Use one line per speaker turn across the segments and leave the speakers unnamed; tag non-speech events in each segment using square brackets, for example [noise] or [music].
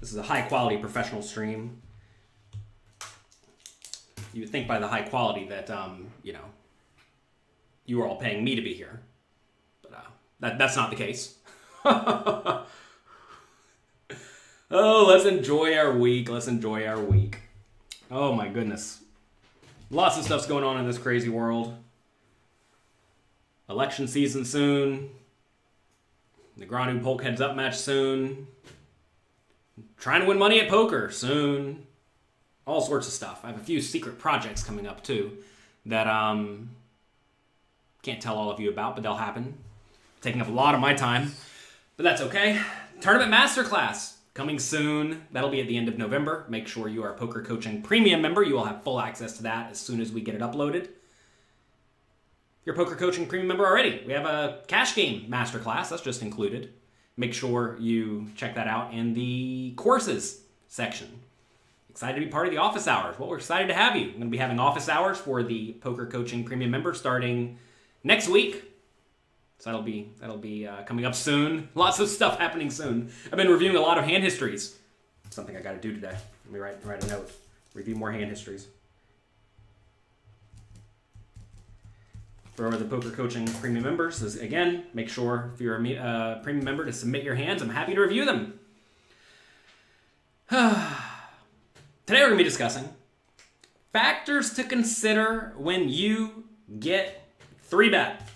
This is a high quality professional stream. You would think by the high quality that, um, you know, you are all paying me to be here. But uh, that, that's not the case. [laughs] oh, let's enjoy our week. Let's enjoy our week. Oh my goodness. Lots of stuff's going on in this crazy world. Election season soon. Negreanu Polk heads up match soon. Trying to win money at poker soon. All sorts of stuff. I have a few secret projects coming up too that um can't tell all of you about, but they'll happen. Taking up a lot of my time, but that's okay. Tournament Masterclass coming soon. That'll be at the end of November. Make sure you are a Poker Coaching Premium member. You will have full access to that as soon as we get it uploaded. You're a Poker Coaching Premium member already, we have a cash game masterclass. That's just included. Make sure you check that out in the courses section. Excited to be part of the office hours. Well, we're excited to have you. I'm going to be having office hours for the Poker Coaching Premium member starting next week. So that'll be that'll be uh, coming up soon. [laughs] Lots of stuff happening soon. I've been reviewing a lot of hand histories. Something I got to do today. Let me write write a note. Review more hand histories. For the poker coaching premium members, is again make sure if you're a uh, premium member to submit your hands. I'm happy to review them. [sighs] Today we're gonna be discussing factors to consider when you get three bet.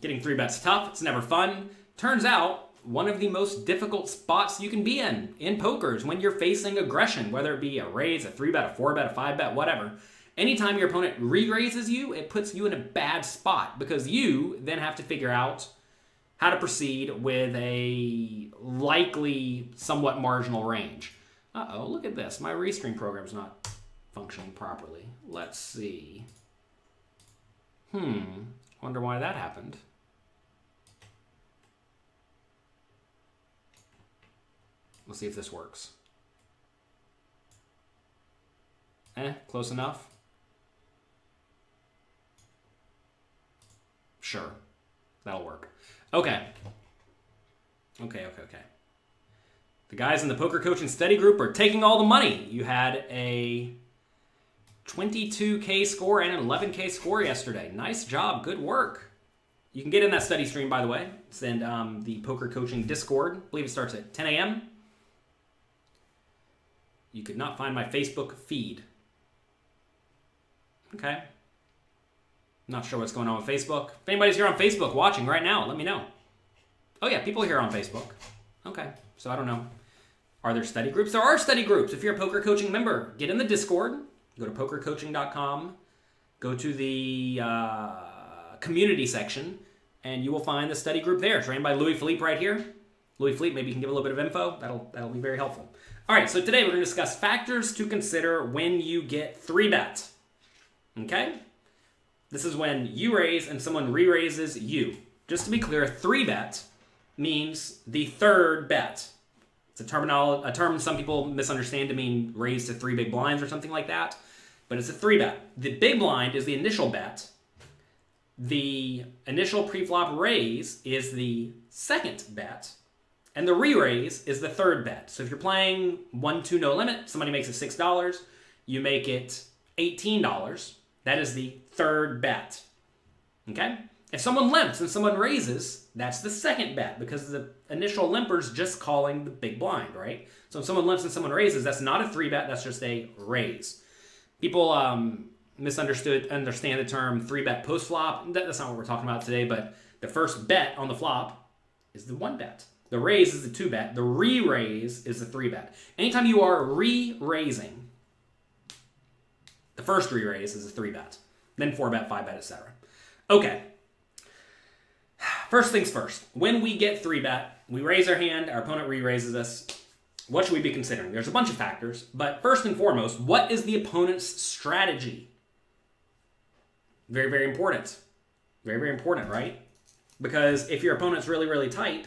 Getting three bets tough, it's never fun. Turns out, one of the most difficult spots you can be in in poker is when you're facing aggression, whether it be a raise, a three bet, a four bet, a five bet, whatever. Anytime your opponent re-raises you, it puts you in a bad spot because you then have to figure out how to proceed with a likely somewhat marginal range. Uh-oh, look at this. My restream program's not functioning properly. Let's see. Hmm, wonder why that happened. Let's see if this works. Eh, close enough. Sure, that'll work. Okay. Okay, okay, okay. The guys in the poker coaching study group are taking all the money. You had a 22k score and an 11k score yesterday. Nice job, good work. You can get in that study stream, by the way. Send um, the poker coaching Discord. I believe it starts at 10 a.m you could not find my Facebook feed. Okay. Not sure what's going on with Facebook. If anybody's here on Facebook watching right now, let me know. Oh yeah, people here on Facebook. Okay, so I don't know. Are there study groups? There are study groups. If you're a poker coaching member, get in the Discord. Go to pokercoaching.com. Go to the uh, community section, and you will find the study group there. It's ran by Louis Philippe right here. Louis Philippe, maybe you can give a little bit of info. That'll that'll be very helpful. All right, so today we're going to discuss factors to consider when you get three bets. Okay? This is when you raise and someone re-raises you. Just to be clear, three bet means the third bet. It's a, terminal, a term some people misunderstand to mean raise to three big blinds or something like that, but it's a three bet. The big blind is the initial bet. The initial pre-flop raise is the second bet, and the re-raise is the third bet. So if you're playing one, two, no limit, somebody makes it $6, you make it $18. That is the third bet. Okay? If someone limps and someone raises, that's the second bet because the initial limper's just calling the big blind, right? So if someone limps and someone raises, that's not a three bet, that's just a raise. People um, misunderstood, understand the term three bet post flop. That's not what we're talking about today, but the first bet on the flop is the one bet. The raise is the two bet. The re-raise is the three bet. Anytime you are re-raising, the first re-raise is a three bet. Then four bet, five bet, etc. Okay. First things first. When we get three bet, we raise our hand, our opponent re-raises us. What should we be considering? There's a bunch of factors, but first and foremost, what is the opponent's strategy? Very, very important. Very, very important, right? Because if your opponent's really, really tight,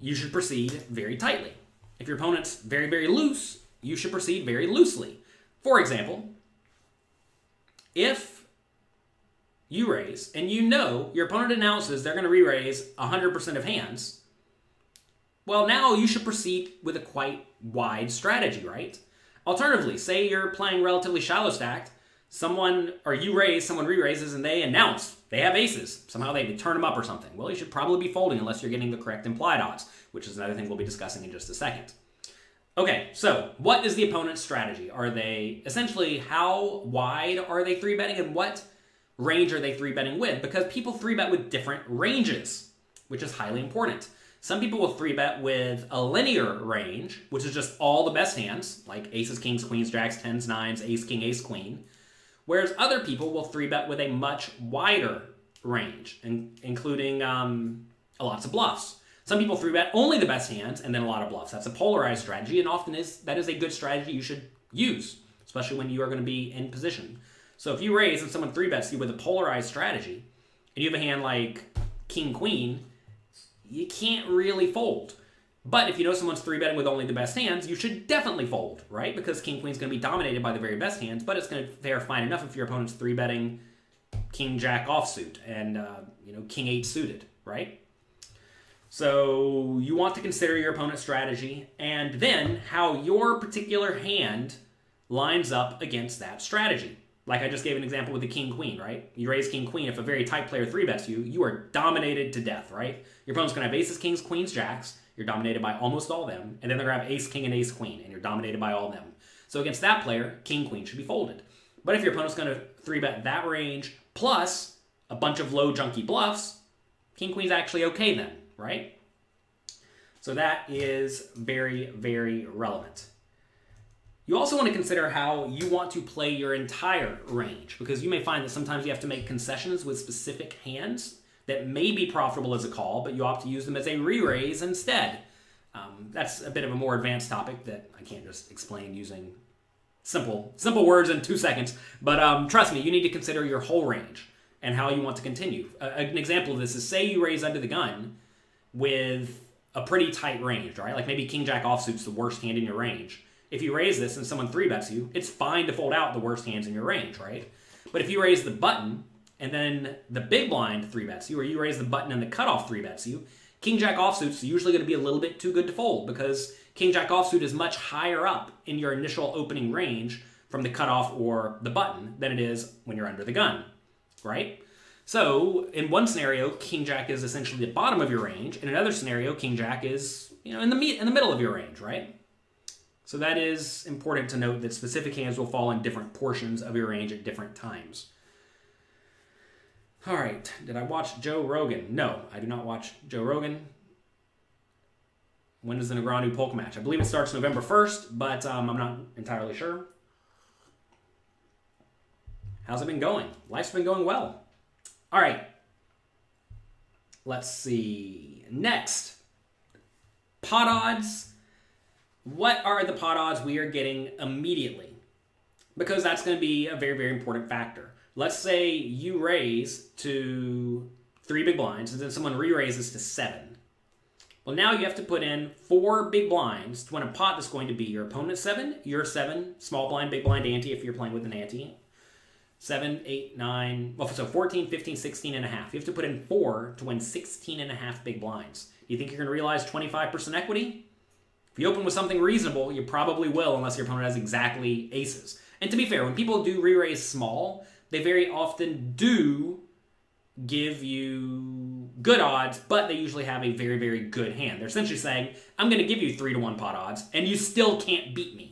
you should proceed very tightly. If your opponent's very, very loose, you should proceed very loosely. For example, if you raise and you know your opponent announces they're going to re-raise 100% of hands, Well, now you should proceed with a quite wide strategy, right? Alternatively, say you're playing relatively shallow stacked, someone, or you raise, someone re-raises, and they announce they have aces. Somehow they turn them up or something. Well, you should probably be folding unless you're getting the correct implied odds, which is another thing we'll be discussing in just a second. Okay, so what is the opponent's strategy? Are they essentially how wide are they three betting and what range are they three betting with? Because people three bet with different ranges, which is highly important. Some people will three bet with a linear range, which is just all the best hands, like aces, kings, queens, jacks, tens, nines, ace, king, ace, queen. Whereas other people will three bet with a much wider range, in, including um, lots of bluffs. Some people three bet only the best hands and then a lot of bluffs. That's a polarized strategy, and often is that is a good strategy you should use, especially when you are going to be in position. So if you raise and someone three bets you with a polarized strategy, and you have a hand like king queen, you can't really fold. But if you know someone's three betting with only the best hands, you should definitely fold, right? Because king queen's going to be dominated by the very best hands, but it's going to fare fine enough if your opponent's three betting king jack offsuit and uh, you know king eight suited, right? So you want to consider your opponent's strategy and then how your particular hand lines up against that strategy. Like I just gave an example with the king queen, right? You raise king queen. If a very tight player three bets you, you are dominated to death, right? Your opponent's gonna have aces, kings, queens, jacks. You're dominated by almost all them, and then they're gonna have ace, king, and ace, queen, and you're dominated by all them. So against that player, king, queen should be folded. But if your opponent's gonna three bet that range plus a bunch of low junky bluffs, king, queen's actually okay then, right? So that is very, very relevant. You also want to consider how you want to play your entire range because you may find that sometimes you have to make concessions with specific hands that may be profitable as a call, but you opt to use them as a re-raise instead. Um, that's a bit of a more advanced topic that I can't just explain using simple simple words in two seconds. But um, trust me, you need to consider your whole range and how you want to continue. An example of this is say you raise under the gun with a pretty tight range, right? Like maybe king jack offsuit's the worst hand in your range if you raise this and someone three bets you, it's fine to fold out the worst hands in your range, right? But if you raise the button and then the big blind three bets you, or you raise the button and the cutoff three bets you, king jack offsuit's usually going to be a little bit too good to fold because king jack offsuit is much higher up in your initial opening range from the cutoff or the button than it is when you're under the gun, right? So in one scenario, king jack is essentially the bottom of your range. In another scenario, king jack is you know in the in the middle of your range, right? So that is important to note that specific hands will fall in different portions of your range at different times. All right, did I watch Joe Rogan? No, I do not watch Joe Rogan. When is the Negreanu Polk match? I believe it starts November 1st, but um, I'm not entirely sure. How's it been going? Life's been going well. All right. Let's see. Next, pot odds what are the pot odds we are getting immediately? Because that's going to be a very, very important factor. Let's say you raise to three big blinds and then someone re-raises to seven. Well, now you have to put in four big blinds to win a pot that's going to be your opponent's seven, your seven, small blind, big blind, ante if you're playing with an ante. Seven, eight, nine, well, so 14, 15, 16 and a half. You have to put in four to win 16 and a half big blinds. Do you think you're going to realize 25% equity? If you open with something reasonable, you probably will unless your opponent has exactly aces. And to be fair, when people do re-raise small, they very often do give you good odds, but they usually have a very, very good hand. They're essentially saying, I'm going to give you 3 to 1 pot odds, and you still can't beat me.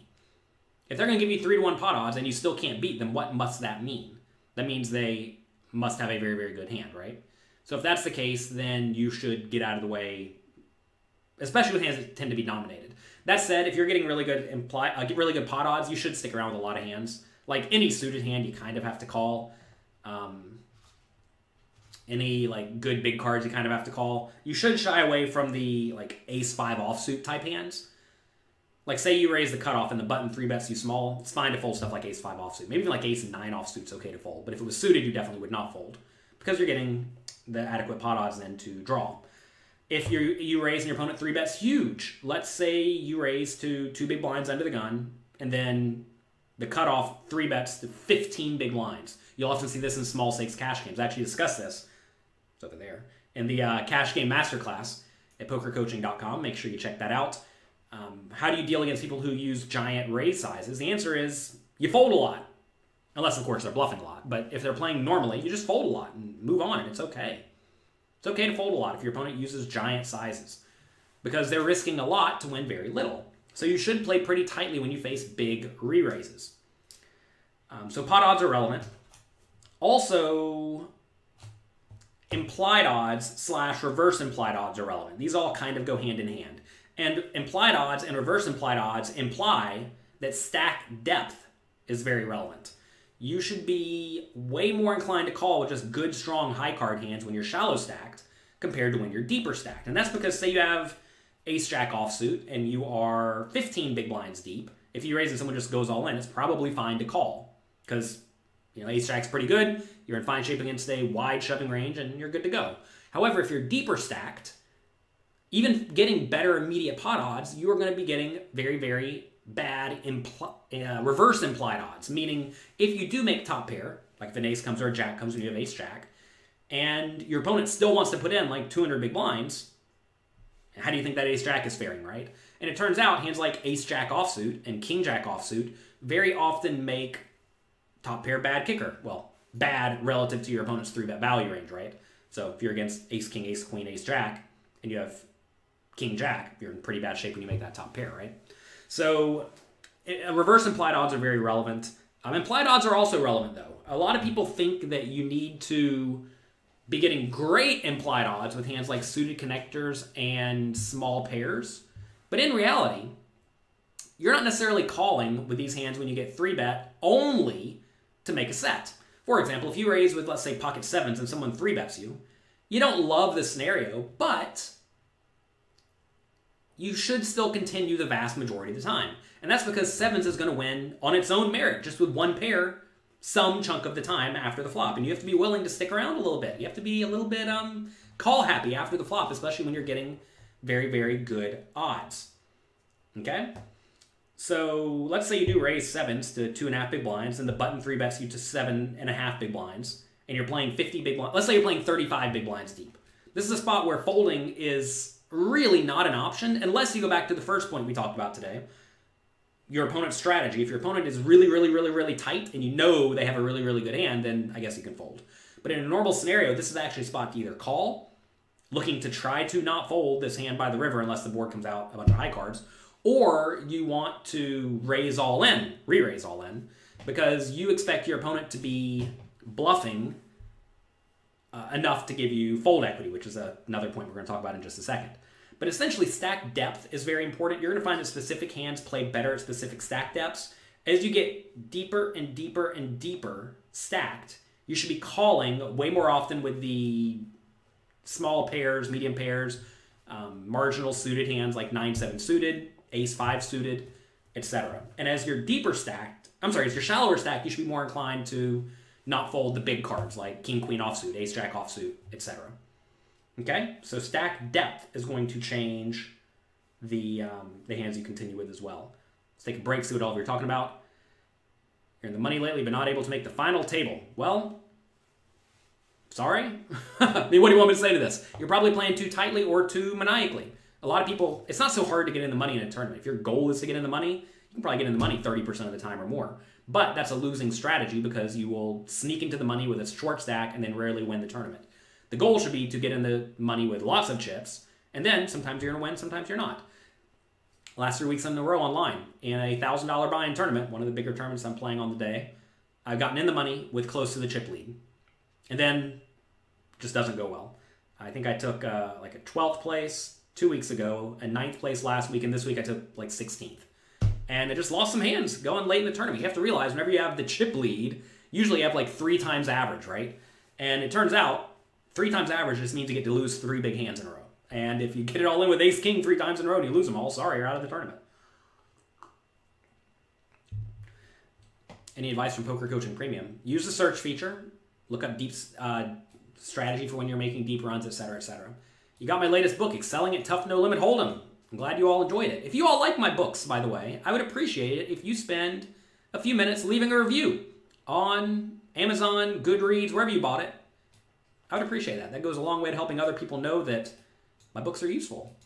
If they're going to give you 3 to 1 pot odds and you still can't beat them, what must that mean? That means they must have a very, very good hand, right? So if that's the case, then you should get out of the way, especially with hands that tend to be dominated. That said, if you're getting really good imply, uh, really good pot odds, you should stick around with a lot of hands. Like any suited hand, you kind of have to call. Um, any like good big cards, you kind of have to call. You should shy away from the like ace five offsuit type hands. Like say you raise the cutoff and the button three bets you small, it's fine to fold stuff like ace five offsuit. Maybe even like ace nine offsuit's okay to fold. But if it was suited, you definitely would not fold because you're getting the adequate pot odds then to draw if you you raise and your opponent three bets huge, let's say you raise to two big blinds under the gun, and then the cutoff three bets to 15 big blinds. You'll often see this in small stakes cash games. I actually discussed this. It's over there. In the uh, cash game masterclass, at pokercoaching.com. Make sure you check that out. Um, how do you deal against people who use giant raise sizes? The answer is you fold a lot. Unless, of course, they're bluffing a lot. But if they're playing normally, you just fold a lot and move on, and it's okay. It's okay to fold a lot if your opponent uses giant sizes because they're risking a lot to win very little. So you should play pretty tightly when you face big re-raises. Um, so pot odds are relevant. Also, implied odds slash reverse implied odds are relevant. These all kind of go hand in hand. And implied odds and reverse implied odds imply that stack depth is very relevant. You should be way more inclined to call with just good, strong, high card hands when you're shallow stacked compared to when you're deeper stacked. And that's because, say, you have ace jack offsuit and you are 15 big blinds deep. If you raise and someone just goes all in, it's probably fine to call because you know ace jack's pretty good. You're in fine shape against a wide shoving range and you're good to go. However, if you're deeper stacked, even getting better immediate pot odds, you are going to be getting very, very bad impl- uh, reverse implied odds. Meaning, if you do make top pair, like if an ace comes or a jack comes and you have ace jack, and your opponent still wants to put in like 200 big blinds, how do you think that ace jack is faring, right? And it turns out hands like ace jack offsuit and king jack offsuit very often make top pair bad kicker. Well, bad relative to your opponent's three bet value range, right? So if you're against ace king, ace queen, ace jack, and you have king jack, you're in pretty bad shape when you make that top pair, right? So reverse implied odds are very relevant. Um, implied odds are also relevant though. A lot of people think that you need to be getting great implied odds with hands like suited connectors and small pairs. But in reality, you're not necessarily calling with these hands when you get 3 bet only to make a set. For example, if you raise with, let's say, pocket sevens and someone 3 bets you, you don't love the scenario, but you should still continue the vast majority of the time. And that's because sevens is going to win on its own merit, just with one pair some chunk of the time after the flop. And you have to be willing to stick around a little bit. You have to be a little bit um, call happy after the flop, especially when you're getting very, very good odds. Okay? So let's say you do raise sevens to two and a half big blinds, and the button three bets you to seven and a half big blinds, and you're playing 50 big blinds. Let's say you're playing 35 big blinds deep. This is a spot where folding is really not an option unless you go back to the first point we talked about today, your opponent's strategy. If your opponent is really, really, really, really tight and you know they have a really, really good hand, then I guess you can fold. But in a normal scenario, this is actually a spot to either call, looking to try to not fold this hand by the river unless the board comes out a bunch of high cards, or you want to raise all in, re-raise all in, because you expect your opponent to be bluffing uh, enough to give you fold equity, which is a, another point we're going to talk about in just a second. But essentially, stack depth is very important. You're going to find that specific hands play better at specific stack depths. As you get deeper and deeper and deeper stacked, you should be calling way more often with the small pairs, medium pairs, um, marginal suited hands like 9 7 suited, ace 5 suited, etc. And as you're deeper stacked, I'm sorry, as you're shallower stacked, you should be more inclined to not fold the big cards like king queen offsuit, ace jack offsuit, etc. Okay, so stack depth is going to change the, um, the hands you continue with as well. Let's take a break, see what all you're talking about. You're in the money lately, but not able to make the final table. Well, sorry. [laughs] I mean, what do you want me to say to this? You're probably playing too tightly or too maniacally. A lot of people, it's not so hard to get in the money in a tournament. If your goal is to get in the money, you can probably get in the money 30% of the time or more. But that's a losing strategy because you will sneak into the money with a short stack and then rarely win the tournament. The goal should be to get in the money with lots of chips, and then sometimes you're going to win, sometimes you're not. Last three weeks in a row online in a thousand dollar buy-in tournament, one of the bigger tournaments I'm playing on the day, I've gotten in the money with close to the chip lead, and then just doesn't go well. I think I took uh, like a 12th place two weeks ago, a ninth place last week, and this week I took like 16th. And I just lost some hands going late in the tournament. You have to realize whenever you have the chip lead, usually you have like three times average, right? And it turns out Three times average just means you get to lose three big hands in a row. And if you get it all in with ace king three times in a row and you lose them all, sorry, you're out of the tournament. Any advice from Poker Coaching Premium? Use the search feature. Look up deep uh, strategy for when you're making deep runs, etc., etc. You got my latest book, Excelling at Tough No Limit Hold'em. I'm glad you all enjoyed it. If you all like my books, by the way, I would appreciate it if you spend a few minutes leaving a review on Amazon, Goodreads, wherever you bought it. I would appreciate that. That goes a long way to helping other people know that My books are useful.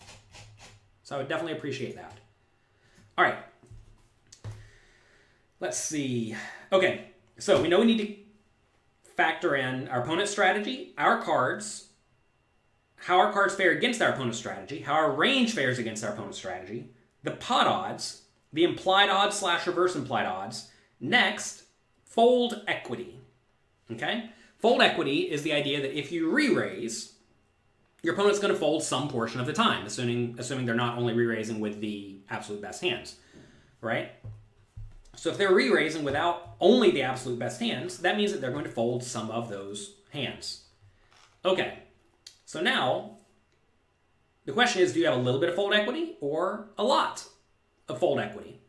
So I would definitely appreciate that. All right. Let's see. Okay, so we know we need to factor in our opponent's strategy, our cards, how our cards fare against our opponent's strategy, how our range fares against our opponent's strategy, the pot odds, the implied odds slash reverse implied odds. Next, fold equity. Okay? Fold equity is the idea that if you re-raise, your opponent's going to fold some portion of the time, assuming assuming they're not only re-raising with the absolute best hands, right? So if they're re-raising without only the absolute best hands, that means that they're going to fold some of those hands. Okay, so now the question is, do you have a little bit of fold equity or a lot of fold equity?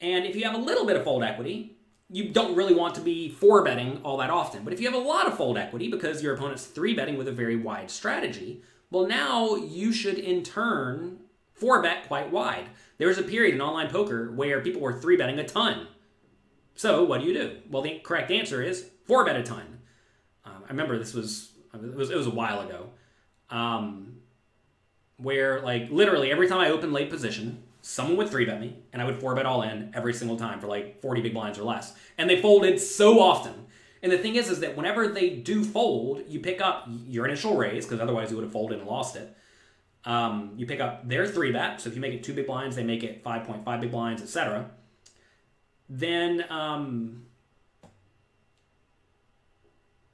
And if you have a little bit of fold equity, you don't really want to be four betting all that often. But if you have a lot of fold equity because your opponent's three betting with a very wide strategy, well, now you should in turn four bet quite wide. There was a period in online poker where people were three betting a ton. So what do you do? Well, the correct answer is four bet a ton. Um, I remember this was it was it was a while ago, um, where like literally every time I opened late position, someone would three bet me, and I would four bet all in every single time for like 40 big blinds or less. And they folded so often. And the thing is, is that whenever they do fold, you pick up your initial raise, because otherwise you would have folded and lost it. Um, you pick up their three bet, so if you make it two big blinds, they make it 5.5 big blinds, etc. Then, um,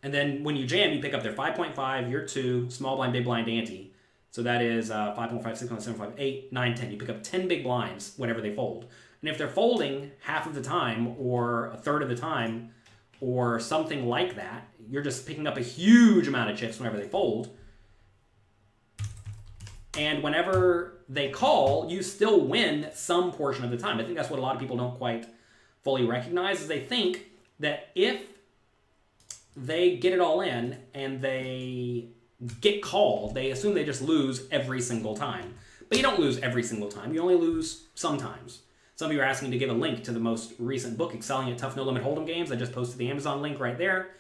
and then when you jam, you pick up their 5.5, your two, small blind, big blind, ante, so that is uh, 5.5, 6.5, 7.5, 8, 9, 10. You pick up 10 big blinds whenever they fold. And if they're folding half of the time or a third of the time or something like that, you're just picking up a huge amount of chips whenever they fold. And whenever they call, you still win some portion of the time. I think that's what a lot of people don't quite fully recognize is they think that if they get it all in and they get called, they assume they just lose every single time. But you don't lose every single time. You only lose sometimes. Some of you are asking to give a link to the most recent book, Excelling at Tough No Limit Hold'em Games. I just posted the Amazon link right there.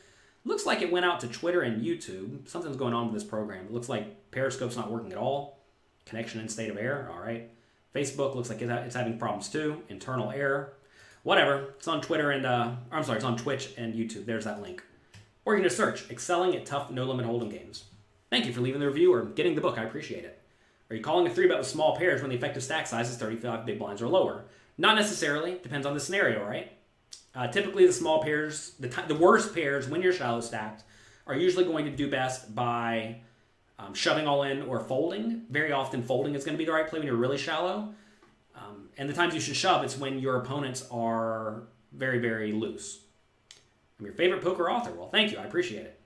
Looks like it went out to Twitter and YouTube. Something's going on with this program. It looks like Periscope's not working at all. Connection in state of error. All right. Facebook looks like it's having problems too. Internal error. Whatever. It's on Twitter and, uh, I'm sorry, it's on Twitch and YouTube. There's that link. Or you can just search Excelling at Tough No Limit Hold'em Games. Thank you for leaving the review or getting the book. I appreciate it. Are you calling a three bet with small pairs when the effective stack size is 35 big blinds or lower? Not necessarily. Depends on the scenario, right? Uh, typically, the small pairs, the, the worst pairs when you're shallow stacked, are usually going to do best by um, shoving all in or folding. Very often, folding is going to be the right play when you're really shallow. Um, and the times you should shove, it's when your opponents are very, very loose. I'm your favorite poker author. Well, thank you. I appreciate it.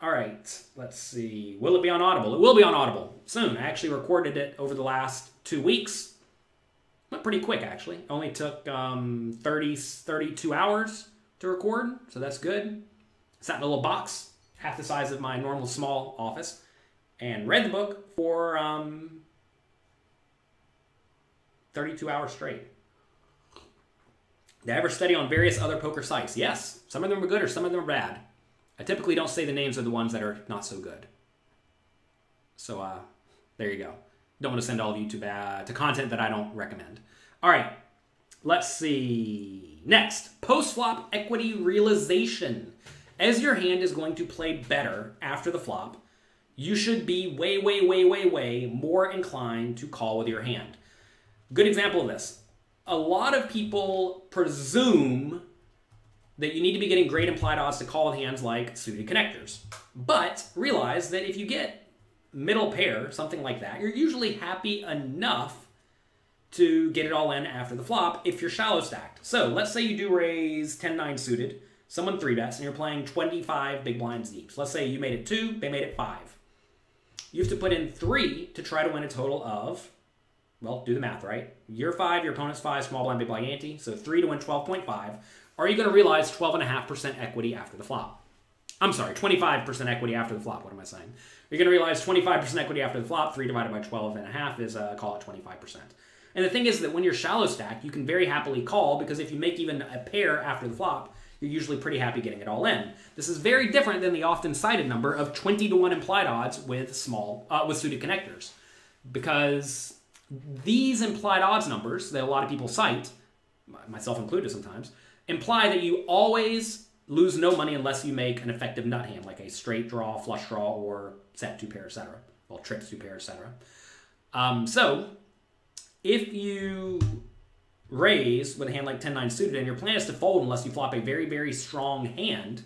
All right, let's see. Will it be on Audible? It will be on Audible soon. I actually recorded it over the last two weeks. Went pretty quick, actually. Only took um, 30, 32 hours to record, so that's good. Sat in a little box, half the size of my normal small office, and read the book for um, 32 hours straight. I ever study on various other poker sites? Yes. Some of them are good or some of them are bad. I typically don't say the names of the ones that are not so good. So uh, there you go. Don't want to send all of you to bad to content that I don't recommend. All right, let's see. Next, post flop equity realization. As your hand is going to play better after the flop, you should be way, way, way, way, way more inclined to call with your hand. Good example of this. A lot of people presume that you need to be getting great implied odds to call hands like suited connectors. But realize that if you get middle pair, something like that, you're usually happy enough to get it all in after the flop if you're shallow stacked. So let's say you do raise 10-9 suited, someone 3 bets, and you're playing 25 big blinds deep. So let's say you made it 2, they made it 5. You have to put in 3 to try to win a total of, well, do the math, right? You're 5, your opponent's 5, small blind, big blind ante, so 3 to win 12.5 are you going to realize 12.5% equity after the flop? I'm sorry, 25% equity after the flop. What am I saying? You're going to realize 25% equity after the flop. 3 divided by 12.5 is, uh, call it 25%. And the thing is that when you're shallow stack, you can very happily call because if you make even a pair after the flop, you're usually pretty happy getting it all in. This is very different than the often cited number of 20 to 1 implied odds with small uh, with suited connectors. Because these implied odds numbers that a lot of people cite, myself included sometimes, imply that you always lose no money unless you make an effective nut hand, like a straight draw, flush draw, or set two pair, etc. Well, trips two pair, etc. Um, so, if you raise with a hand like 10-9 suited and your plan is to fold unless you flop a very, very strong hand,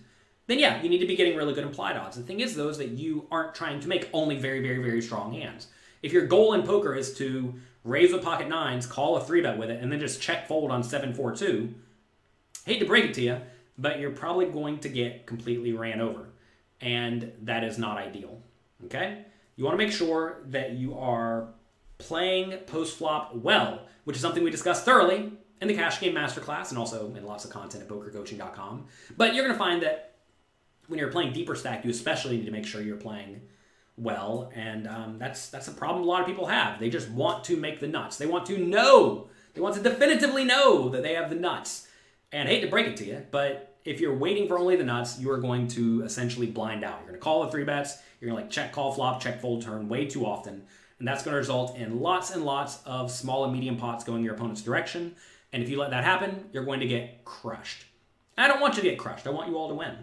then yeah, you need to be getting really good implied odds. The thing is, though, is that you aren't trying to make only very, very, very strong hands. If your goal in poker is to raise with pocket nines, call a three bet with it, and then just check fold on 7-4-2, hate to break it to you, but you're probably going to get completely ran over. And that is not ideal. Okay? You want to make sure that you are playing post flop well, which is something we discussed thoroughly in the Cash Game Masterclass and also in lots of content at pokercoaching.com. But you're going to find that when you're playing deeper stack, you especially need to make sure you're playing well, and um, that's that's a problem a lot of people have. They just want to make the nuts. They want to know. They want to definitively know that they have the nuts. And I hate to break it to you, but if you're waiting for only the nuts, you are going to essentially blind out. You're going to call the three bets. You're going to like check call flop, check fold turn way too often. And that's going to result in lots and lots of small and medium pots going your opponent's direction. And if you let that happen, you're going to get crushed. I don't want you to get crushed. I want you all to win.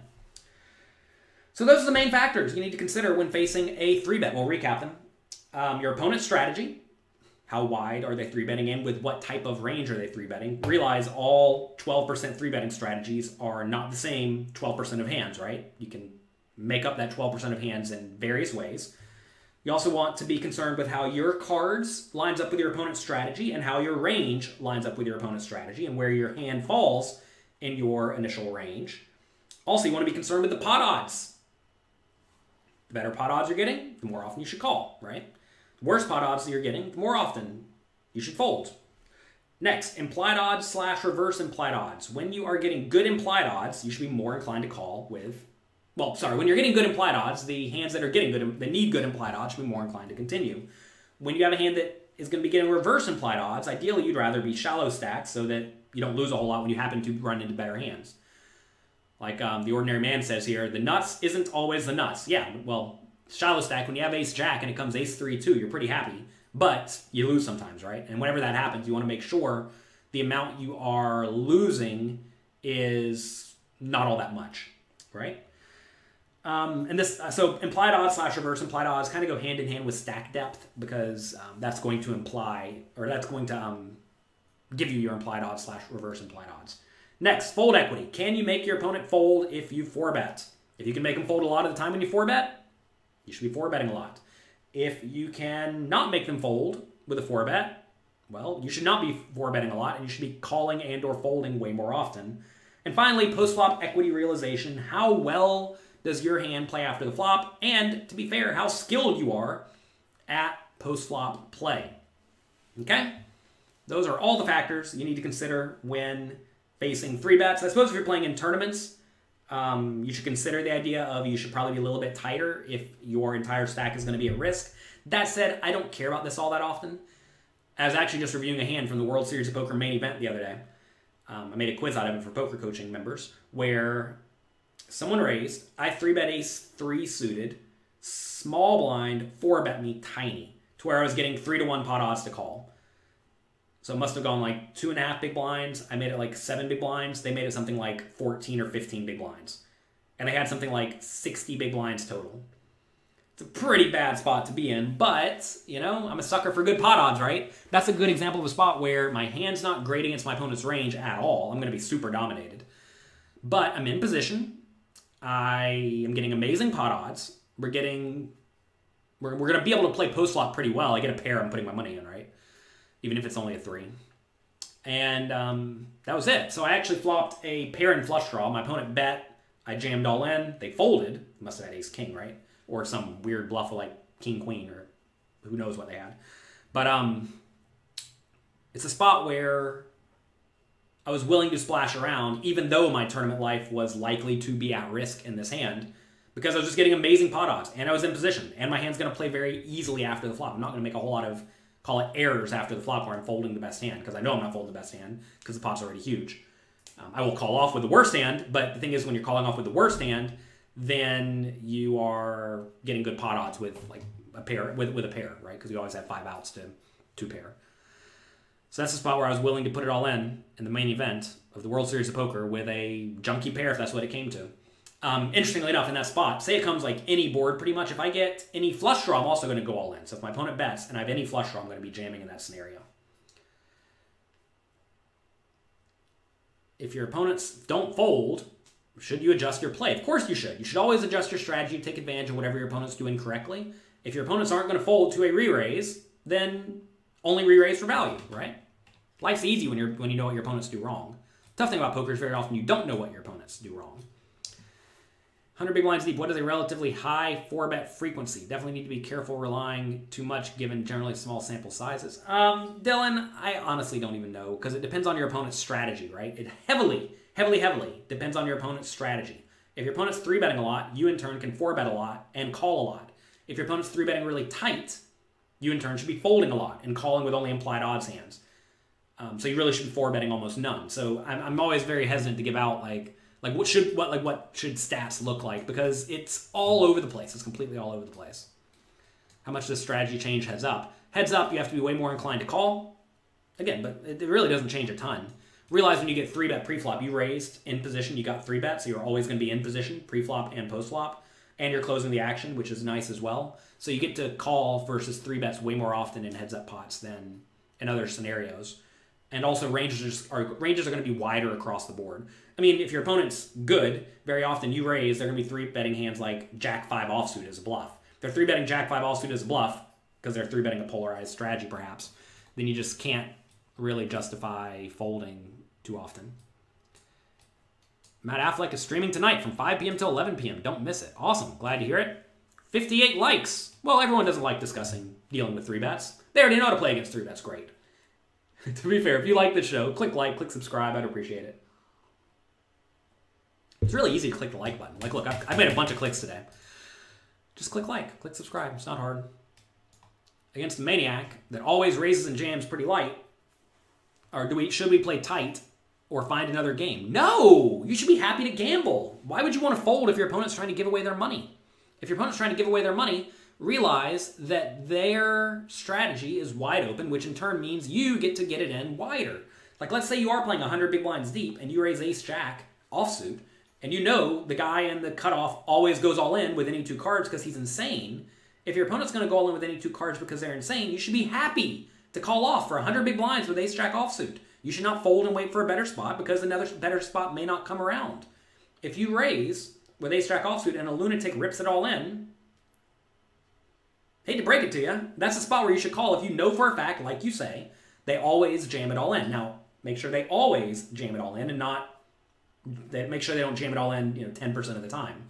So those are the main factors you need to consider when facing a three bet. We'll recap them. Um, your opponent's strategy. How wide are they three betting in? With what type of range are they three betting? Realize all 12% three betting strategies are not the same 12% of hands, right? You can make up that 12% of hands in various ways. You also want to be concerned with how your cards lines up with your opponent's strategy and how your range lines up with your opponent's strategy and where your hand falls in your initial range. Also, you want to be concerned with the pot odds. The better pot odds you're getting, the more often you should call, right? The worse pot odds that you're getting, the more often you should fold. Next, implied odds slash reverse implied odds. When you are getting good implied odds, you should be more inclined to call with, well, sorry, when you're getting good implied odds, the hands that are getting good, that need good implied odds should be more inclined to continue. When you have a hand that is going to be getting reverse implied odds, ideally you'd rather be shallow stacked so that you don't lose a whole lot when you happen to run into better hands. Like um, the ordinary man says here, the nuts isn't always the nuts. Yeah, well, shallow stack, when you have ace jack and it comes ace three two, you're pretty happy. But you lose sometimes, right? And whenever that happens, you want to make sure the amount you are losing is not all that much, right? Um, and this, uh, so implied odds slash reverse implied odds kind of go hand in hand with stack depth because um, that's going to imply, or that's going to um, give you your implied odds slash reverse implied odds. Next, fold equity. Can you make your opponent fold if you four bet? If you can make them fold a lot of the time when you four bet, you should be four betting a lot. If you can not make them fold with a four bet, well, you should not be four betting a lot, and you should be calling and or folding way more often. And finally, post flop equity realization. How well does your hand play after the flop? And to be fair, how skilled you are at post flop play. Okay? Those are all the factors you need to consider when facing three bets. I suppose if you're playing in tournaments, um, you should consider the idea of you should probably be a little bit tighter if your entire stack is going to be at risk. That said, I don't care about this all that often. I was actually just reviewing a hand from the World Series of Poker main event the other day. Um, I made a quiz out of it for poker coaching members where someone raised, I three bet ace three suited, small blind, four bet me tiny, to where I was getting three to one pot odds to call. So it must have gone like two and a half big blinds. I made it like seven big blinds. They made it something like 14 or 15 big blinds. And I had something like 60 big blinds total. It's a pretty bad spot to be in, but, you know, I'm a sucker for good pot odds, right? That's a good example of a spot where my hand's not great against my opponent's range at all. I'm going to be super dominated. But I'm in position. I am getting amazing pot odds. We're getting, we're, we're going to be able to play post flop pretty well. I get a pair I'm putting my money in, right? Even if it's only a three. And um, that was it. So I actually flopped a pair and flush draw. My opponent bet. I jammed all in. They folded. Must have had ace king, right? Or some weird bluff like king queen or who knows what they had. But um, it's a spot where I was willing to splash around, even though my tournament life was likely to be at risk in this hand, because I was just getting amazing pot odds and I was in position, and my hand's going to play very easily after the flop. I'm not going to make a whole lot of call it errors after the flop where I'm folding the best hand because I know I'm not folding the best hand because the pot's already huge. Um, I will call off with the worst hand, but the thing is, when you're calling off with the worst hand, then you are getting good pot odds with like a pair with with a pair, right? Because you always have five outs to two pair. So that's the spot where I was willing to put it all in in the main event of the World Series of Poker with a junky pair, if that's what it came to. Um, interestingly enough, in that spot, say it comes like any board pretty much. If I get any flush draw, I'm also going to go all in. So if my opponent bets and I have any flush draw, I'm going to be jamming in that scenario. If your opponents don't fold, should you adjust your play? Of course you should. You should always adjust your strategy, to take advantage of whatever your opponents do incorrectly. If your opponents aren't going to fold to a re-raise, then only re-raise for value, right? Life's easy when you're when you know what your opponents do wrong. Tough thing about poker is very often you don't know what your opponents do wrong. 100 big blinds deep. What is a relatively high four bet frequency? Definitely need to be careful relying too much given generally small sample sizes. Um, Dylan, I honestly don't even know because it depends on your opponent's strategy, right? It heavily, heavily, heavily depends on your opponent's strategy. If your opponent's three betting a lot, you in turn can four bet a lot and call a lot. If your opponent's three betting really tight, you in turn should be folding a lot and calling with only implied odds hands. Um, so you really should be four betting almost none. So I'm, I'm always very hesitant to give out like like what should what like what should stats look like because it's all over the place. It's completely all over the place. How much does strategy change heads up? Heads up, you have to be way more inclined to call. Again, but it really doesn't change a ton. Realize when you get three bet pre-flop, you raised in position, you got three bet, so you're always going to be in position pre-flop and post-flop, and you're closing the action, which is nice as well. So you get to call versus three bets way more often in heads up pots than in other scenarios. And also ranges are ranges are going to be wider across the board. I mean, if your opponent's good, very often you raise, they're going to be three betting hands like Jack 5 offsuit as a bluff. They're three betting Jack 5 offsuit as a bluff, because they're three betting a polarized strategy perhaps, then you just can't really justify folding too often. Matt Affleck is streaming tonight from 5 p.m. till 11 p.m. Don't miss it. Awesome. Glad to hear it. 58 likes. Well, everyone doesn't like discussing dealing with three bets. They already know how to play against three bets. Great. [laughs] to be fair, if you like the show, click like, click subscribe. I'd appreciate it. It's really easy to click the like button. Like, look, I've, I've made a bunch of clicks today. Just click like, click subscribe. It's not hard. Against the maniac that always raises and jams pretty light, or do we should we play tight or find another game? No, you should be happy to gamble. Why would you want to fold if your opponent's trying to give away their money? If your opponent's trying to give away their money, realize that their strategy is wide open, which in turn means you get to get it in wider. Like let's say you are playing 100 big blinds deep and you raise ace jack offsuit and you know the guy in the cutoff always goes all in with any two cards because he's insane. If your opponent's going to go all in with any two cards because they're insane, you should be happy to call off for 100 big blinds with ace jack offsuit. You should not fold and wait for a better spot because another better spot may not come around. If you raise with ace jack offsuit and a lunatic rips it all in, hate to break it to you, that's the spot where you should call if you know for a fact, like you say, they always jam it all in. Now, make sure they always jam it all in and not they make sure they don't jam it all in, you know, 10% of the time.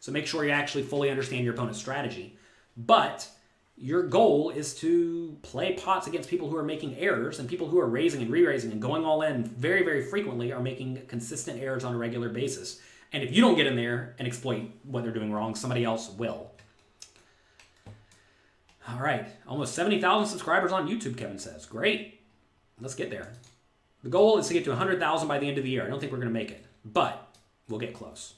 So make sure you actually fully understand your opponent's strategy. But your goal is to play pots against people who are making errors and people who are raising and re-raising and going all in very, very frequently are making consistent errors on a regular basis. And if you don't get in there and exploit what they're doing wrong, somebody else will. All right, almost 70,000 subscribers on YouTube, Kevin says. Great. Let's get there. The goal is to get to 100,000 by the end of the year. I don't think we're going to make it but we'll get close.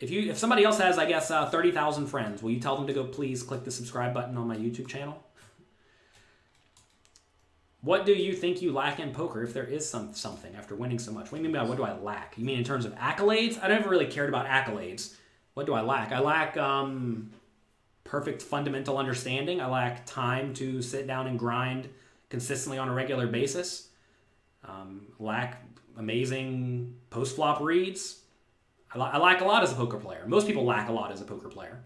If you if somebody else has, I guess, uh, thirty thousand friends, will you tell them to go please click the subscribe button on my YouTube channel? What do you think you lack in poker if there is some something after winning so much? What do you mean by what do I lack? You mean in terms of accolades? I never really cared about accolades. What do I lack? I lack um, perfect fundamental understanding. I lack time to sit down and grind consistently on a regular basis. Um, lack amazing post flop reads. I, I, lack a lot as a poker player. Most people lack a lot as a poker player.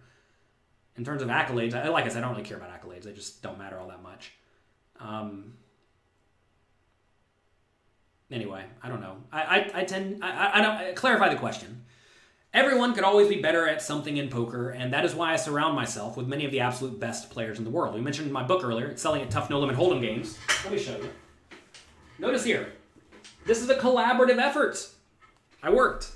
In terms of accolades, I, like I said, I don't really care about accolades. They just don't matter all that much. Um, anyway, I don't know. I, I, I tend I, I don't I clarify the question. Everyone could always be better at something in poker, and that is why I surround myself with many of the absolute best players in the world. We mentioned my book earlier, Excelling at Tough No Limit Hold'em Games. Let me show you. Notice here, this is a collaborative effort. I worked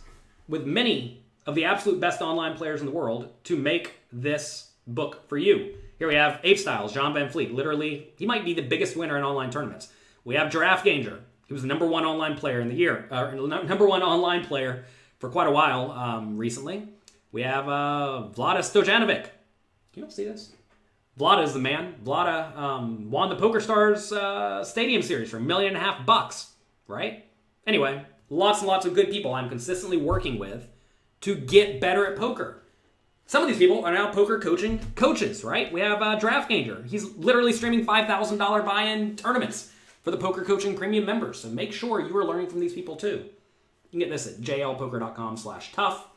with many of the absolute best online players in the world to make this book for you. Here we have Ape Styles, Jon Van Fleet. Literally, he might be the biggest winner in online tournaments. We have Girafganger, He was the number one online player in the year, uh, number one online player for quite a while um, recently. We have uh, Vlada Stojanovic. You don't see this? Vlada is the man. Vlada um, won the PokerStars uh, Stadium Series for a million and a half bucks, right? Anyway, lots and lots of good people I'm consistently working with to get better at poker. Some of these people are now poker coaching coaches, right? We have uh, Girafganger. He's literally streaming $5,000 buy-in tournaments for the poker coaching premium members. So make sure you are learning from these people too. You can get this at jlpoker.com slash tough.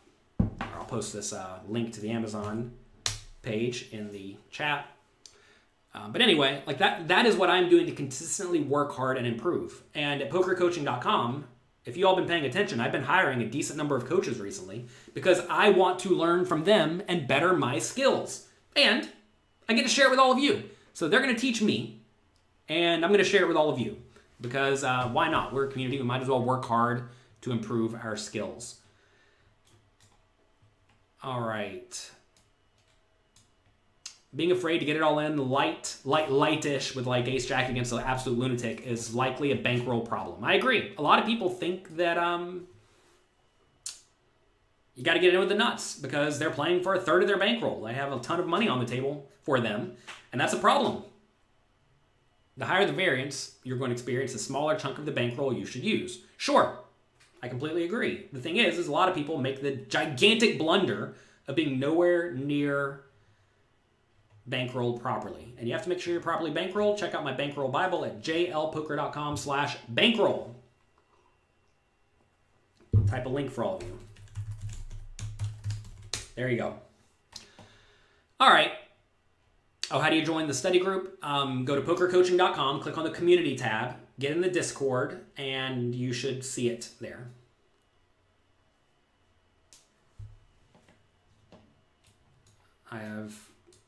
I'll post this uh, link to the Amazon page in the chat. Uh, but anyway, like that, that is what I'm doing to consistently work hard and improve. And at pokercoaching.com, if you all been paying attention, I've been hiring a decent number of coaches recently because I want to learn from them and better my skills. And I get to share it with all of you. So they're going to teach me, and I'm going to share it with all of you because uh, why not? We're a community. We might as well work hard to improve our skills. All right being afraid to get it all in light, light, lightish with like ace jack against an absolute lunatic is likely a bankroll problem. I agree. A lot of people think that um, you got to get in with the nuts because they're playing for a third of their bankroll. They have a ton of money on the table for them, and that's a problem. The higher the variance, you're going to experience the smaller chunk of the bankroll you should use. Sure, I completely agree. The thing is, is a lot of people make the gigantic blunder of being nowhere near bankrolled properly. And you have to make sure you're properly bankrolled. Check out my bankroll Bible at jlpoker.com slash bankroll. Type a link for all of you. There you go. All right. Oh, how do you join the study group? Um, go to pokercoaching.com, click on the community tab, get in the Discord, and you should see it there. I have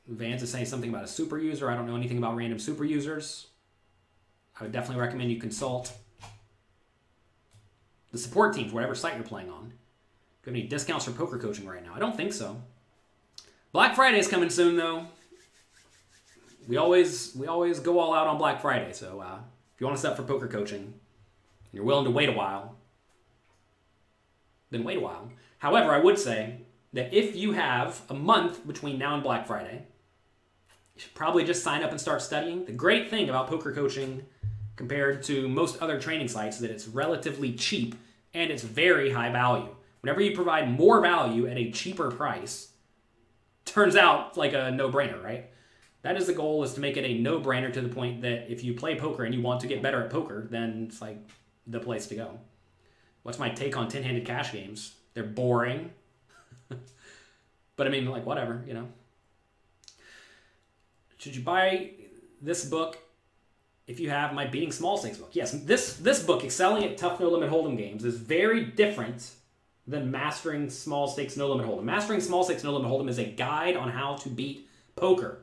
Vance is saying something about a super user. I don't know anything about random super users. I would definitely recommend you consult the support team for whatever site you're playing on. Do you have any discounts for poker coaching right now? I don't think so. Black Friday is coming soon, though. We always we always go all out on Black Friday. So uh, if you want to set up for poker coaching and you're willing to wait a while, then wait a while. However, I would say that if you have a month between now and Black Friday, you should probably just sign up and start studying. The great thing about poker coaching compared to most other training sites is that it's relatively cheap and it's very high value. Whenever you provide more value at a cheaper price, turns out like a no-brainer, right? That is the goal is to make it a no-brainer to the point that if you play poker and you want to get better at poker, then it's like the place to go. What's my take on 10-handed cash games? They're boring. [laughs] but I mean, like, whatever, you know. Should you buy this book if you have my Beating Small Stakes book? Yes, this this book, Excelling at Tough No Limit Hold'em Games, is very different than Mastering Small Stakes No Limit Hold'em. Mastering Small Stakes No Limit Hold'em is a guide on how to beat poker.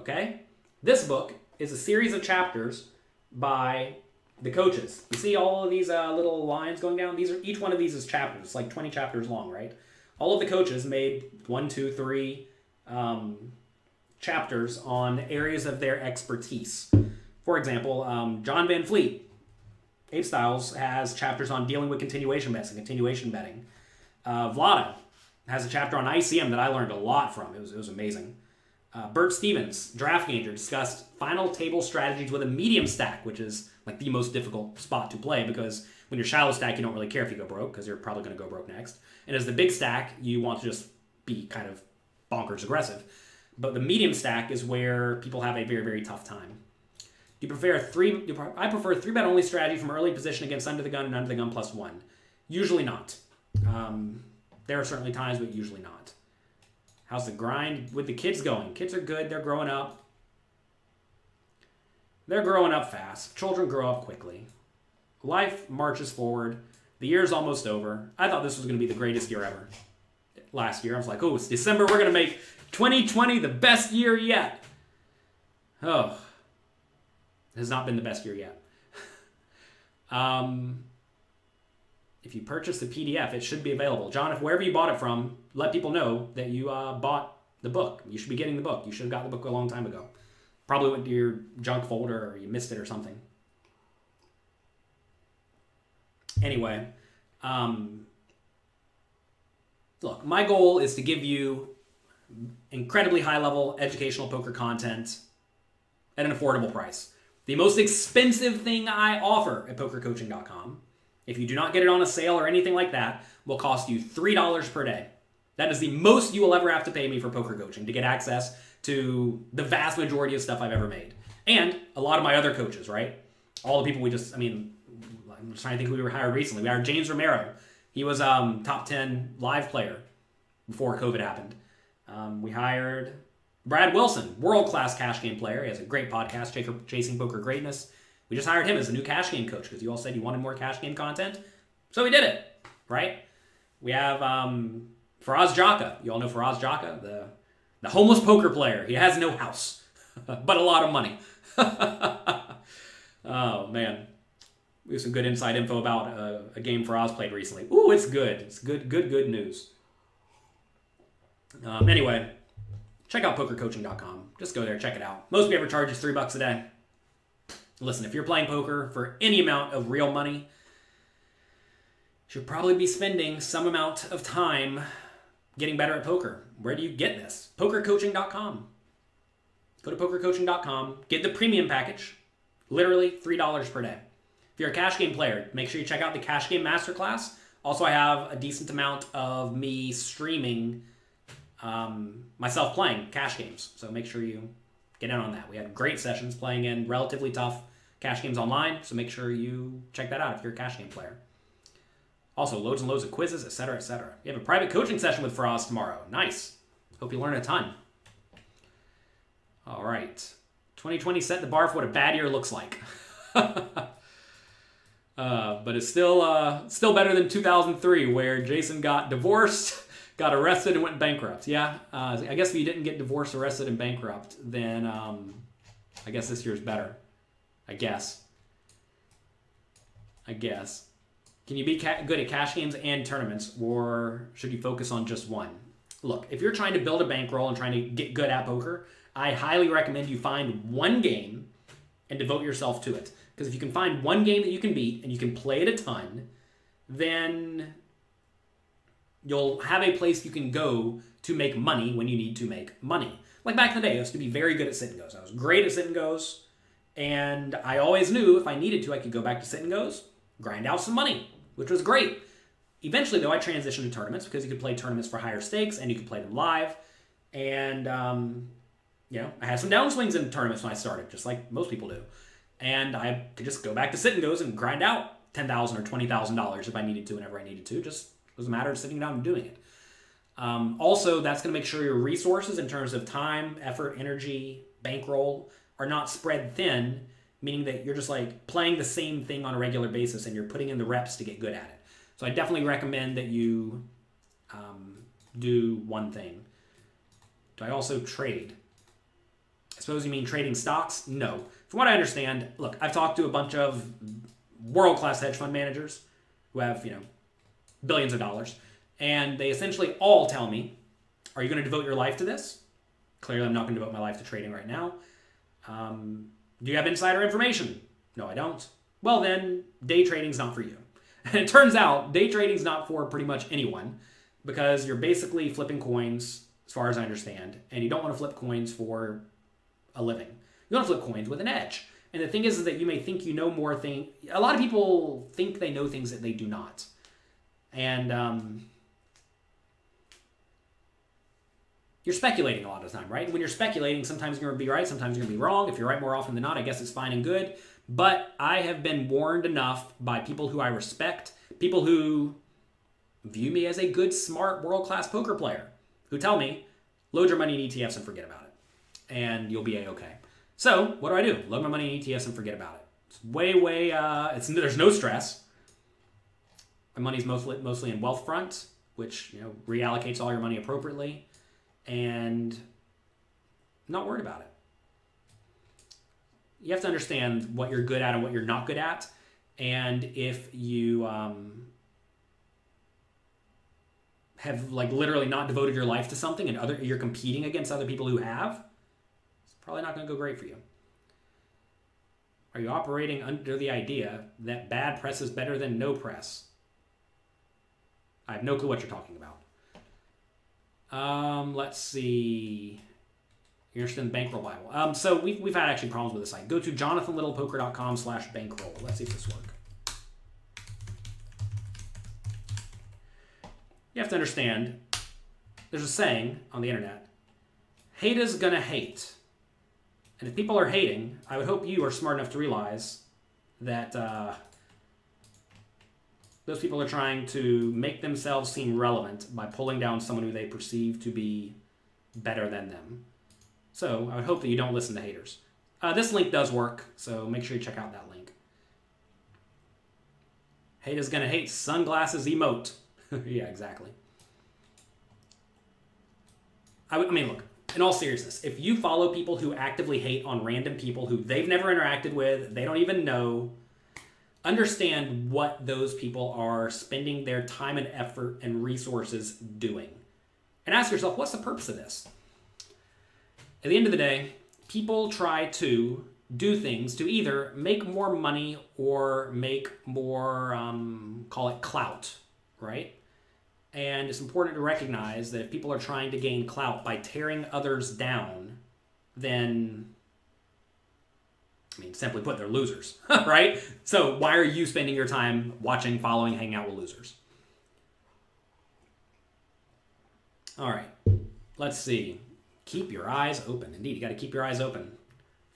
Okay? This book is a series of chapters by the coaches. You see all of these uh, little lines going down? These are each one of these is chapters, it's like 20 chapters long, right? All of the coaches made one, two, three, um, chapters on areas of their expertise. For example, um, Jon Van Fleet, Apestyles, has chapters on dealing with continuation bets and continuation betting. Uh, Vlada has a chapter on ICM that I learned a lot from. It was, it was amazing. Uh, Bert Stephens, Girafganger, discussed final table strategies with a medium stack, which is like the most difficult spot to play because when you're shallow stack, you don't really care if you go broke because you're probably going to go broke next. And as the big stack, you want to just be kind of bonkers aggressive. But the medium stack is where people have a very, very tough time. Do you prefer three? I prefer a three bet only strategy from early position against under the gun and under the gun plus one. Usually not. Um, there are certainly times, but usually not. How's the grind with the kids going? Kids are good. They're growing up. They're growing up fast. Children grow up quickly. Life marches forward. The year's almost over. I thought this was going to be the greatest year ever. Last year, I was like, oh, it's December. We're going to make 2020, the best year yet. Oh, it has not been the best year yet. [laughs] um, if you purchase the PDF, it should be available. John, if wherever you bought it from, let people know that you uh, bought the book. You should be getting the book. You should have got the book a long time ago. Probably went to your junk folder or you missed it or something. Anyway, um, look, my goal is to give you incredibly high level educational poker content at an affordable price. The most expensive thing I offer at pokercoaching.com, if you do not get it on a sale or anything like that, will cost you $3 per day. That is the most you will ever have to pay me for poker coaching to get access to the vast majority of stuff I've ever made. And a lot of my other coaches, right? All the people we just, I mean, I'm trying to think who we were hired recently. We hired James Romero. He was um, top 10 live player before COVID happened. Um, we hired Brad Wilson, world class cash game player. He has a great podcast, Chasing Poker Greatness. We just hired him as a new cash game coach because you all said you wanted more cash game content. So we did it, right? We have um, Faraz Jaka. You all know Faraz Jaka, the, the homeless poker player. He has no house, [laughs] but a lot of money. [laughs] oh, man. We have some good inside info about uh, a game Faraz played recently. Ooh, it's good. It's good, good, good news. Um, anyway, check out pokercoaching.com. Just go there, check it out. Most people ever charge is three bucks a day. Listen, if you're playing poker for any amount of real money, you should probably be spending some amount of time getting better at poker. Where do you get this? Pokercoaching.com. Go to pokercoaching.com, get the premium package, literally $3 per day. If you're a cash game player, make sure you check out the Cash Game Masterclass. Also, I have a decent amount of me streaming um, myself playing cash games. So make sure you get in on that. We had great sessions playing in relatively tough cash games online. So make sure you check that out if you're a cash game player. Also, loads and loads of quizzes, etc., etc. You have a private coaching session with Faraz tomorrow. Nice. Hope you learn a ton. All right. 2020 set the bar for what a bad year looks like. [laughs] uh, but it's still uh, still better than 2003, where Jason got divorced [laughs] got arrested and went bankrupt. Yeah, uh, I guess if you didn't get divorced, arrested, and bankrupt, then um, I guess this year's better. I guess. I guess. Can you be ca- good at cash games and tournaments, or should you focus on just one? Look, if you're trying to build a bankroll and trying to get good at poker, I highly recommend you find one game and devote yourself to it. Because if you can find one game that you can beat and you can play it a ton, then You'll have a place you can go to make money when you need to make money. Like back in the day, I used to be very good at sit and goes. I was great at sit and goes, and I always knew if I needed to, I could go back to sit and goes, grind out some money, which was great. Eventually, though, I transitioned to tournaments because you could play tournaments for higher stakes and you could play them live. And, um, you know, I had some downswings in tournaments when I started, just like most people do. And I could just go back to sit and goes and grind out 10,000 or $20,000 if I needed to whenever I needed to, just was a matter of sitting down and doing it. Um, also, that's going to make sure your resources in terms of time, effort, energy, bankroll are not spread thin, meaning that you're just like playing the same thing on a regular basis and you're putting in the reps to get good at it. So I definitely recommend that you um, do one thing. Do I also trade? I suppose you mean trading stocks? No. From what I understand, look, I've talked to a bunch of world class hedge fund managers who have, you know, billions of dollars. And they essentially all tell me, Are you going to devote your life to this? Clearly, I'm not going to devote my life to trading right now. Um, do you have insider information? No, I don't. Well, then, day trading's not for you. And [laughs] it turns out day trading's not for pretty much anyone because you're basically flipping coins, as far as I understand, and you don't want to flip coins for a living. You want to flip coins with an edge. And the thing is, is that you may think you know more thing. A lot of people think they know things that they do not. And um, you're speculating a lot of the time, right? When you're speculating, sometimes you're going to be right, sometimes you're going to be wrong. If you're right more often than not, I guess it's fine and good. But I have been warned enough by people who I respect, people who view me as a good, smart, world class poker player, who tell me, load your money in ETFs and forget about it. And you'll be a okay. So, what do I do? Load my money in ETFs and forget about it. It's way, way, uh, it's, there's no stress. My money's mostly mostly in Wealthfront, which you know reallocates all your money appropriately, and not worried about it. You have to understand what you're good at and what you're not good at, and if you um, have like literally not devoted your life to something, and other you're competing against other people who have, it's probably not going to go great for you. Are you operating under the idea that bad press is better than no press? I have no clue what you're talking about. Um, let's see. You're interested in bankroll Bible. Um, so we've, we've had actually problems with the site. Go to jonathanlittlepoker.com slash bankroll. Let's see if this works. You have to understand, there's a saying on the internet, hate is gonna hate. And if people are hating, I would hope you are smart enough to realize that uh, those people are trying to make themselves seem relevant by pulling down someone who they perceive to be better than them. So I would hope that you don't listen to haters. Uh, this link does work, so make sure you check out that link. Hate is gonna hate sunglasses emote. [laughs] yeah, exactly. I, I mean, look, in all seriousness, if you follow people who actively hate on random people who they've never interacted with, they don't even know, understand what those people are spending their time and effort and resources doing. And ask yourself, what's the purpose of this? At the end of the day, people try to do things to either make more money or make more, um, call it clout, right? And it's important to recognize that if people are trying to gain clout by tearing others down, then, I mean, simply put, they're losers, [laughs] right? So why are you spending your time watching, following, hanging out with losers? All right, let's see. Keep your eyes open. Indeed, you got to keep your eyes open.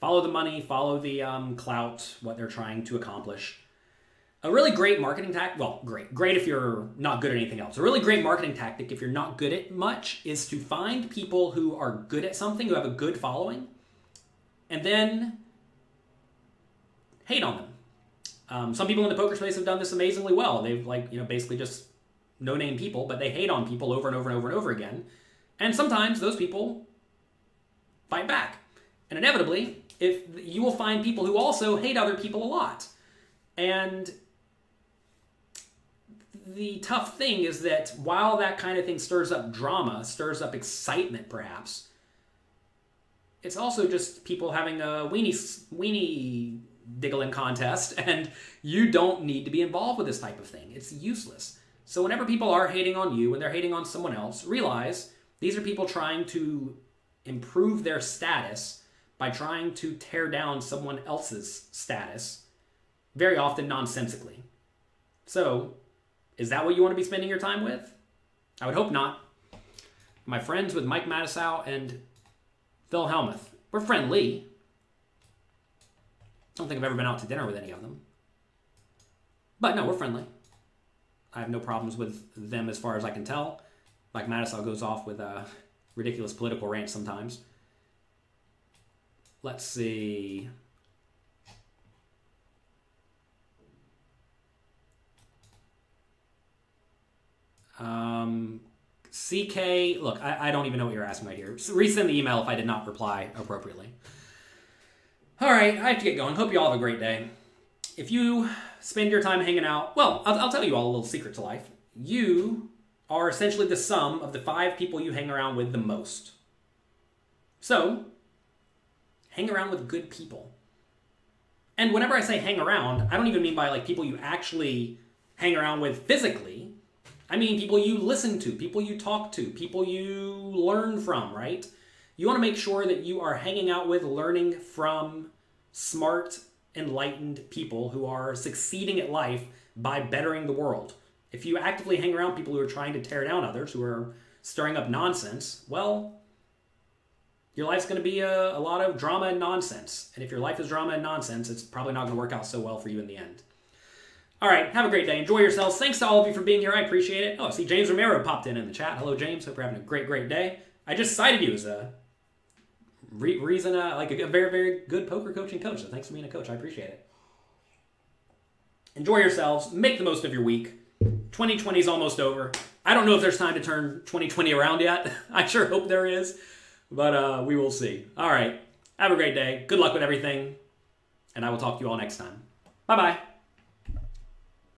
Follow the money, follow the um, clout, what they're trying to accomplish a really great marketing tactic, well, great, great if you're not good at anything else. A really great marketing tactic, if you're not good at much, is to find people who are good at something, who have a good following, and then hate on them. Um, some people in the poker space have done this amazingly well. They've like you know basically just no name people, but they hate on people over and over and over and over again. And sometimes those people fight back. And inevitably, if you will find people who also hate other people a lot. And the tough thing is that while that kind of thing stirs up drama, stirs up excitement, perhaps, it's also just people having a weenie weenie diggling contest, [laughs] and you don't need to be involved with this type of thing. It's useless. So whenever people are hating on you and they're hating on someone else, realize these are people trying to improve their status by trying to tear down someone else's status, very often nonsensically. So is that what you want to be spending your time with? I would hope not. My friends with Mike Matusow and Phil Hellmuth, We're friendly. I don't think I've ever been out to dinner with any of them. But no, we're friendly. I have no problems with them as far as I can tell. Like Matusow goes off with a ridiculous political rant sometimes. Let's see. Um, CK, look, I, I, don't even know what you're asking right here. So resend the email if I did not reply appropriately. All right, I have to get going. Hope you all have a great day. If you spend your time hanging out, well, I'll, I'll tell you all a little secret to life. You are essentially the sum of the five people you hang around with the most. So, hang around with good people. And whenever I say hang around, I don't even mean by like people you actually hang around with physically. I mean, people you listen to, people you talk to, people you learn from, right? You want to make sure that you are hanging out with, learning from smart, enlightened people who are succeeding at life by bettering the world. If you actively hang around people who are trying to tear down others, who are stirring up nonsense, well, your life's going to be a, a lot of drama and nonsense. And if your life is drama and nonsense, it's probably not going to work out so well for you in the end. All right, have a great day. Enjoy yourselves. Thanks to all of you for being here. I appreciate it. Oh, see, James Romero popped in in the chat. Hello, James. Hope you're having a great, great day. I just cited you as a re- reason, uh, like a, a very, very good poker coaching coach. So thanks for being a coach. I appreciate it. Enjoy yourselves. Make the most of your week. 2020 is almost over. I don't know if there's time to turn 2020 around yet. [laughs] I sure hope there is, but uh, we will see. All right. Have a great day. Good luck with everything, and I will talk to you all next time. Bye bye.